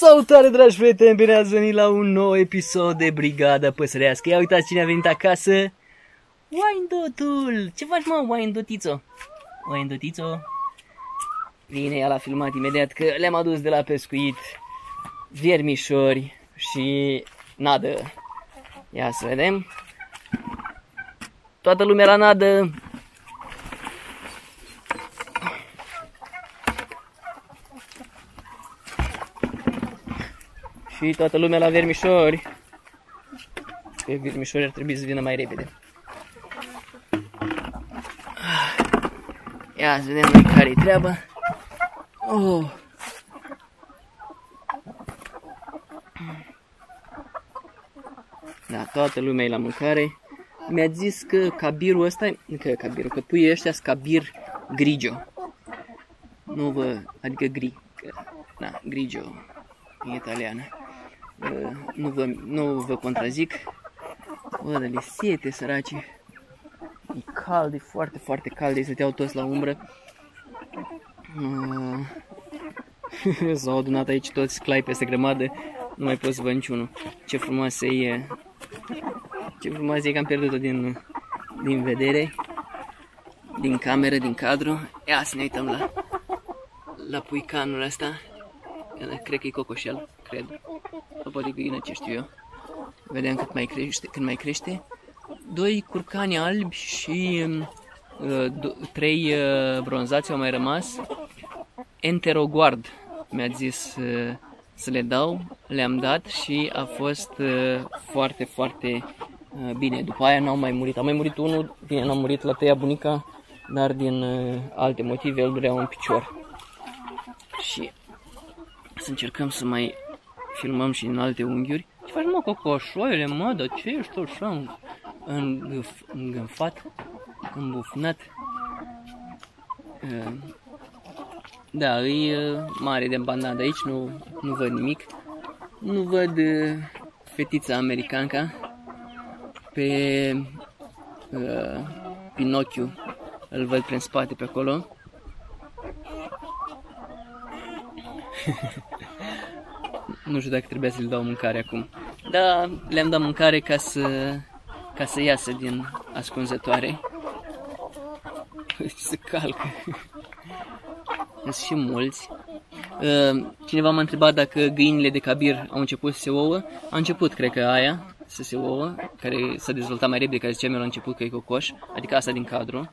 Salutare dragi prieteni, bine ați venit la un nou episod de Brigada Păsărească. Ia uitați cine a venit acasă. Windotul! Ce faci mă, Windotițo? Windotițo? Vine, ea l-a filmat imediat că le-am adus de la pescuit viermișori și nadă. Ia să vedem. Toată lumea la nadă. Și toată lumea la vermișori. Că vermișori ar trebui să vină mai repede. Ia să vedem noi care-i treaba. Oh. Da, toată lumea e la mâncare. Mi-a zis că cabirul ăsta, că cabirul, că puii ăștia sunt cabir grigio. Nu vă, adică gri, că, na, grigio, în italiană. Uh, nu vă, nu vă contrazic. Bă, de siete, săraci. E cald, e foarte, foarte cald, ei stăteau toți la umbră. Uh, S-au adunat aici toți clai peste grămadă, nu mai pot să văd niciunul. Ce frumos e, ce frumos e că am pierdut-o din, din vedere, din cameră, din cadru. Ia să ne uităm la, la puicanul ăsta. Cred că e cocoșel, cred. Sau poate găină, ce știu eu. Vedem cât mai crește, când mai crește. Doi curcani albi și uh, trei uh, bronzați au mai rămas. Enteroguard mi-a zis uh, să le dau, le-am dat și a fost uh, foarte, foarte uh, bine. După aia n-au mai murit. A mai murit unul, bine, n-a murit la tăia bunica, dar din uh, alte motive el durea un picior. Și să încercăm să mai filmăm și în alte unghiuri. Ce faci mă, cocoșoile, mă, dar ce ești așa îngânfat, îmbufnat? Uh, da, e uh, mare de bandada aici, nu, nu văd nimic. Nu văd uh, fetița americanca pe uh, Pinocchio. Îl văd prin spate pe acolo. nu știu dacă trebuie să le dau mâncare acum. Da, le-am dat mâncare ca să, ca să iasă din ascunzătoare. Se calcă. Sunt și mulți. Uh, cineva m-a întrebat dacă găinile de cabir au început să se ouă. A început, cred că aia, să se ouă, care s-a dezvoltat mai repede, care ziceam eu la început că e cocoș, adică asta din cadru.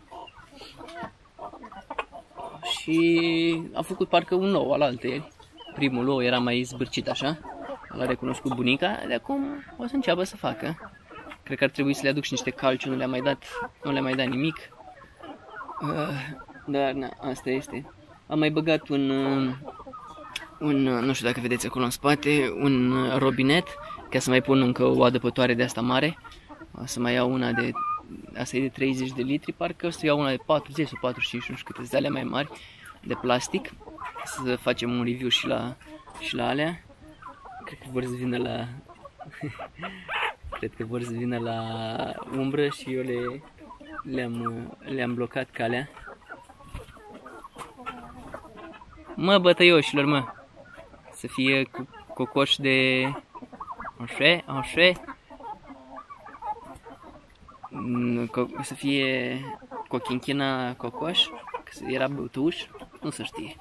Și a făcut parcă un nou al altei. Primul ou era mai zbârcit așa, l-a recunoscut bunica, de acum o să înceapă să facă. Cred că ar trebui să le aduc și niște calciu, nu le-am mai dat, nu le-am mai dat nimic. Uh, dar na, asta este. Am mai băgat un, un, nu știu dacă vedeți acolo în spate, un robinet, ca să mai pun încă o adăpătoare de asta mare. O să mai iau una de, asta e de 30 de litri, parcă o să iau una de 40 sau 45, nu știu câte, de alea mai mari, de plastic. Să facem un review și la, și la alea. Cred că vor să vină la... Cred că vor să vină la umbră și eu le, le-am, le-am blocat calea. Mă, bătăioșilor, mă. Să fie cu cocoș de... Așa, așa. Mm, să fie cochinchina cocoș, că era băutuș, nu se știe.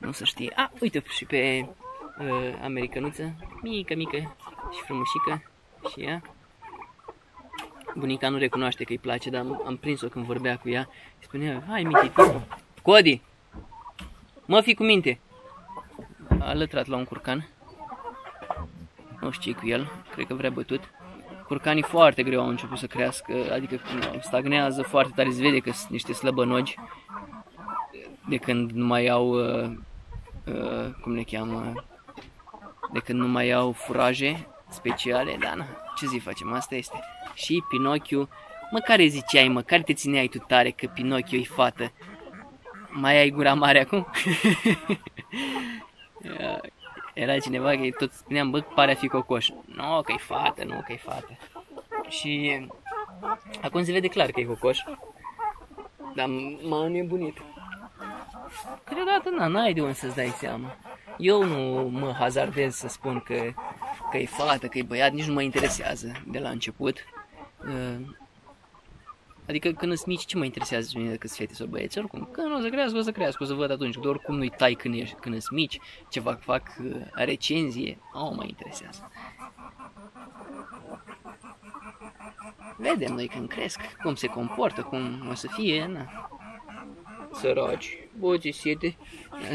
Nu se știe. A, uite și pe uh, americanuță, mică, mică și frumușică și ea. Bunica nu recunoaște că îi place, dar am, am prins-o când vorbea cu ea. Spunea, hai mititico, Codi, Mă, fi cu minte! A lătrat la un curcan. Nu știu ce cu el, cred că vrea bătut. Curcanii foarte greu au început să crească, adică stagnează foarte tare, se vede că sunt niște slăbănogi de când nu mai au, uh, uh, cum le cheamă, de când nu mai au furaje speciale, dar na, ce zi facem, asta este. Și Pinocchio, mă, care ziceai, mă, care te țineai tu tare că Pinocchio e fată? mai ai gura mare acum? Era cineva că tot spuneam, bă, pare a fi cocoș. Nu, că e fată, nu, că e fată. Și acum se vede clar că e cocoș. Dar m-a nebunit. Câteodată, na, n-ai de unde să-ți dai seama. Eu nu mă hazardez să spun că, că e fată, că e băiat, nici nu mă interesează de la început. Uh, Adică când sunt mici, ce mă interesează pe mine dacă sunt fete sau băieți? Oricum, când o să crească, o să crească, o să văd atunci. Că oricum nu-i tai când, ești, când sunt mici, ce fac, fac uh, recenzie, nu mă interesează. Vedem noi când cresc, cum se comportă, cum o să fie, na. Săraci, boge, siete,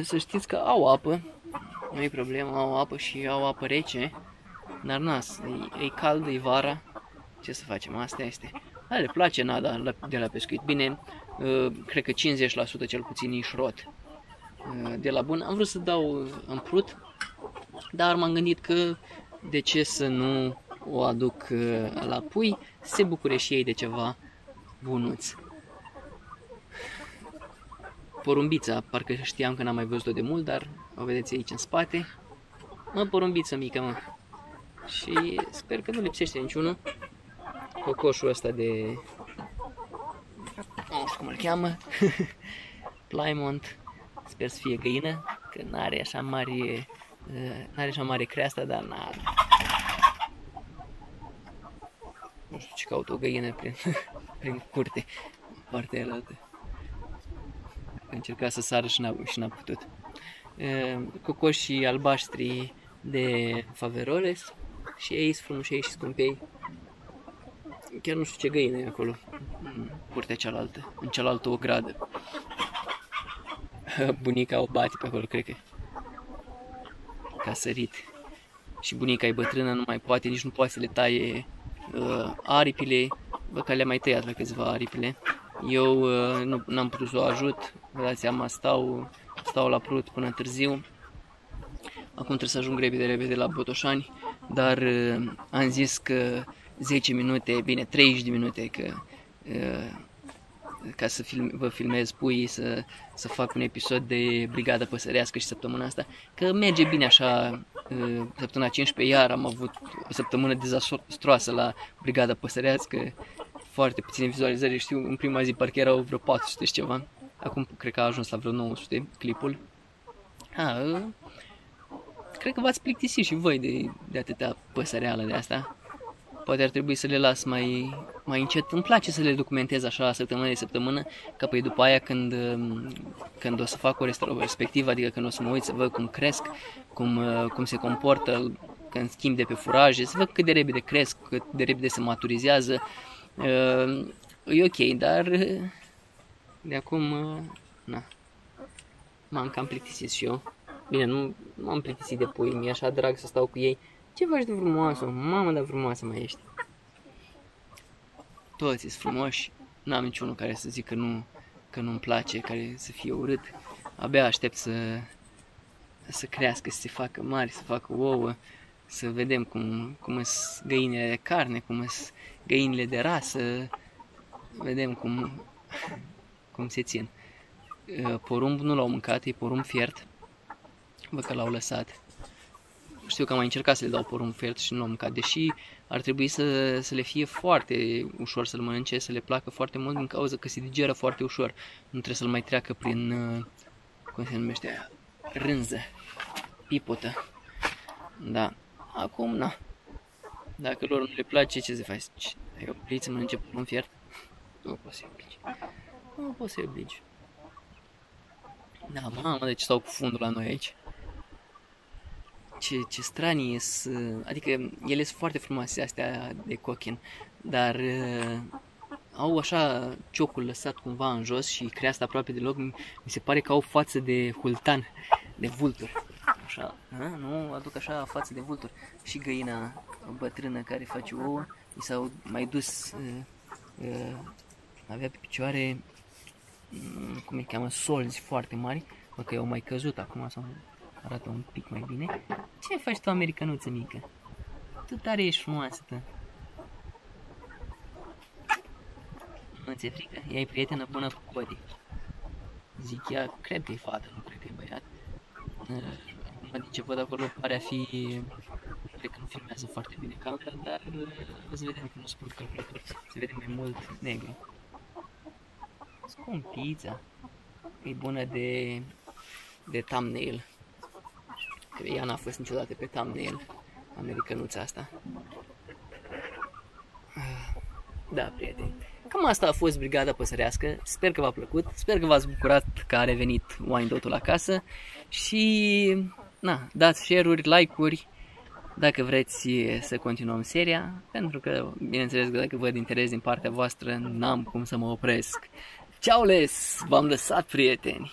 să știți că au apă, nu e problemă, au apă și au apă rece, dar nas, e, e cald, e vara, ce să facem, asta este. Da, le place nada de la pescuit. Bine, uh, cred că 50% cel puțin e șrot uh, de la bun. Am vrut să dau în prut, dar m-am gândit că de ce să nu o aduc uh, la pui, se bucure și ei de ceva bunuț. Porumbița, parcă știam că n-am mai văzut-o de mult, dar o vedeți aici în spate. Mă, porumbiță mică, mă. Și sper că nu lipsește niciunul cocoșul ăsta de... Nu știu cum îl cheamă. Plymouth. Sper să fie găină, că n-are așa mare... Uh, n-are așa mare creasta, dar n Nu știu ce caut o găină prin, prin curte. Partea altă. Încerca să sară și n-a, și n-a putut. Uh, cocoșii albaștri de Faveroles și ei sunt frumușei și scumpei chiar nu știu ce găină e acolo, în curtea cealaltă, în cealaltă o gradă. Bunica o bate pe acolo, cred că. Ca sărit. Și bunica e bătrână, nu mai poate, nici nu poate să le taie uh, aripile. Văd că le-a mai tăiat la câțiva aripile. Eu uh, nu n-am putut să o ajut, vă dați seama, stau, stau la prut până târziu. Acum trebuie să ajung repede, repede la Botoșani, dar uh, am zis că 10 minute, bine, 30 de minute că, uh, ca să film, vă filmez pui, să, să fac un episod de Brigada Păsărească și săptămâna asta, că merge bine așa, uh, săptămâna 15 iar am avut o săptămână dezastroasă la Brigada Păsărească, foarte puține vizualizări, știu, în prima zi parcă erau vreo 400 și ceva, acum cred că a ajuns la vreo 900 clipul. A, uh, cred că v-ați plictisit și voi de, de atâta păsăreală de asta poate ar trebui să le las mai, mai încet. Îmi place să le documentez așa săptămână de săptămână, ca pe după aia când, um, când o să fac o respectivă, adică când o să mă uit să văd cum cresc, cum, uh, cum se comportă când schimb de pe furaje, să văd cât de repede cresc, cât de repede se maturizează. Uh, e ok, dar uh, de acum, na, m-am cam plictisit și eu. Bine, nu m-am plictisit de pui, mi-e așa drag să stau cu ei ce faci de frumoasă? Mamă, de frumoasă mai ești. Toți sunt frumoși. N-am niciunul care să zic că nu, că nu-mi place, care să fie urât. Abia aștept să, să crească, să se facă mari, să facă ouă, să vedem cum, cum sunt găinile de carne, cum sunt găinile de rasă, vedem cum, cum se țin. Porumb nu l-au mâncat, e porumb fiert, văd că l-au lăsat știu că am mai încercat să le dau porumb fiert și nu am mâncat, deși ar trebui să, să le fie foarte ușor să-l mănânce, să le placă foarte mult din cauza că se digeră foarte ușor. Nu trebuie să-l mai treacă prin, uh, cum se numește aia, rânză, pipotă. Da, acum, na. Dacă lor nu le place, ce se face? Ai oprit să mănânce porumb fiert? Nu poți să-i obligi. Nu poți să-i obligi. Da, mamă, deci stau cu fundul la noi aici ce, ce stranii sunt, adică ele sunt foarte frumoase astea de cochin, dar uh, au așa ciocul lăsat cumva în jos și creastă aproape deloc, mi se pare că au față de hultan, de vultur. Așa, a? nu, aduc așa față de vultur. Și găina bătrână care face ouă, i s-au mai dus, uh, uh, avea pe picioare, um, cum îi cheamă, solzi foarte mari, bă, că i-au mai căzut acum sau arată un pic mai bine. Ce faci tu, americanuță mică? Tu tare ești frumoasă, tu. Nu ți-e frică? Ea e prietenă bună cu Cody. Zic ea, cred că e fată, nu cred că e băiat. Acum, din ce văd acolo, pare a fi... Cred că nu filmează foarte bine camera, dar o să vedem că nu spun calculator. Se vede mai mult negru. Scumpița. E bună de, de thumbnail Că ea n-a fost niciodată pe thumbnail, americanuța asta. Da, prieteni. Cam asta a fost Brigada Păsărească. Sper că v-a plăcut. Sper că v-ați bucurat că a revenit Wine acasă. Și na, dați share-uri, like-uri dacă vreți să continuăm seria, pentru că, bineînțeles, că dacă văd interes din partea voastră, n-am cum să mă opresc. Ceau les! V-am lăsat, prieteni!